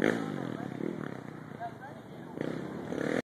Yeah.